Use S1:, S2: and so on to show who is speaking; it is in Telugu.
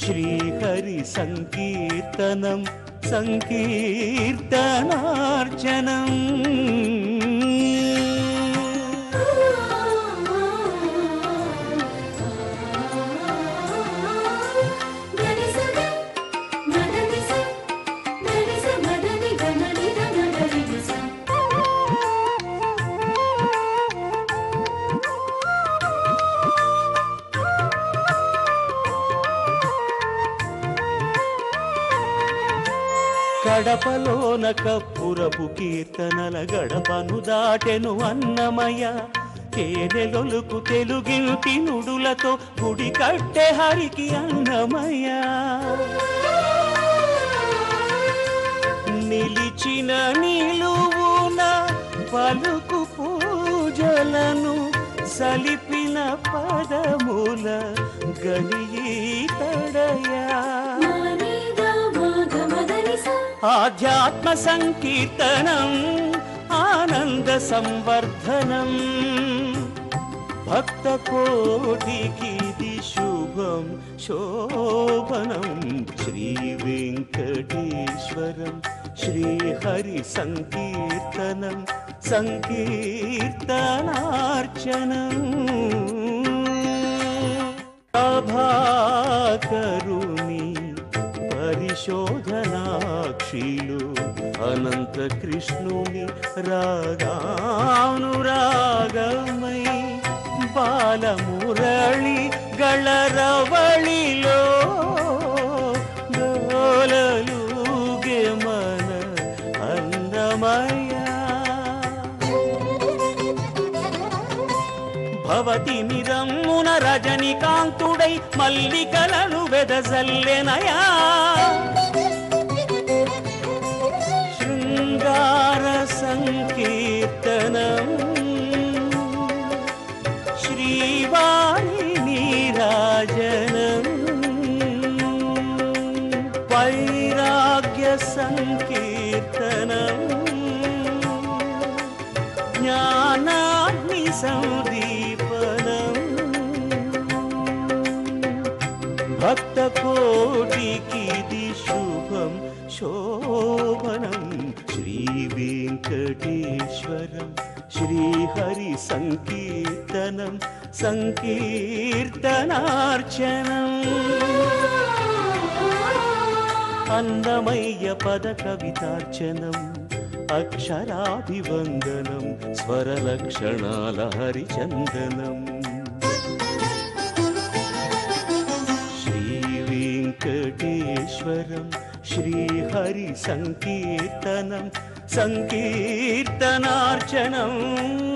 S1: श्रीहरिसङ्कीर्तनं सङ्कीर्तनार्चनम् కడపలోన కప్పురపు కీర్తనల గడపను దాటెను అన్నమయ కేనెలొలుకు తెలుగింటి నుడులతో గుడి కట్టె హరికి అన్నమయ నిలిచిన నిలువున పలుకు పూజలను సలిపిన పదముల గలియీతడయా తడయ आध्यात्मसङ्कीर्तनम् आनन्दसंवर्धनम् भक्तकोटिगीतिशुभं शोभनं श्रीवेङ्कटेश्वरं श्रीहरिसङ्कीर्तनं सङ्कीर्तनार्चनम् పరిశోధనాక్షిలు అనంత కృష్ణుని రాగానురాగమై బాలమురళి గళరవళిలో డోలలుగే మన అందమయ్యా. భవతి నిరమ్మున రజనికాంతుడై మల్లికలను వెదజల్లెనయా. शृङ्गारसङ्कीर्तनम् श्रीवाणिनीराजनम् वैराग्यसङ्कीर्तनम् संदीपन भक्त సంకీర్తనం ఇది శుభం శోభనం. శ్రీ వెంకటేశ్వరం. శ్రీహరి సంకీర్తనం సంకీర్తనార్చనం. అన్నమయ్య పద కవితార్చనం అక్షరాభివందనం స్వరలక్షణాల హరిచందనం. वेङ्कटेश्वरं श्रीहरिसङ्कीर्तनं सङ्कीर्तनार्चनम् सङ्गीर्तनार्चनम्